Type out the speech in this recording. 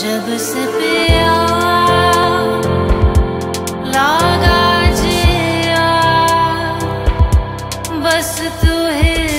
जब से लागा जिया बस तू है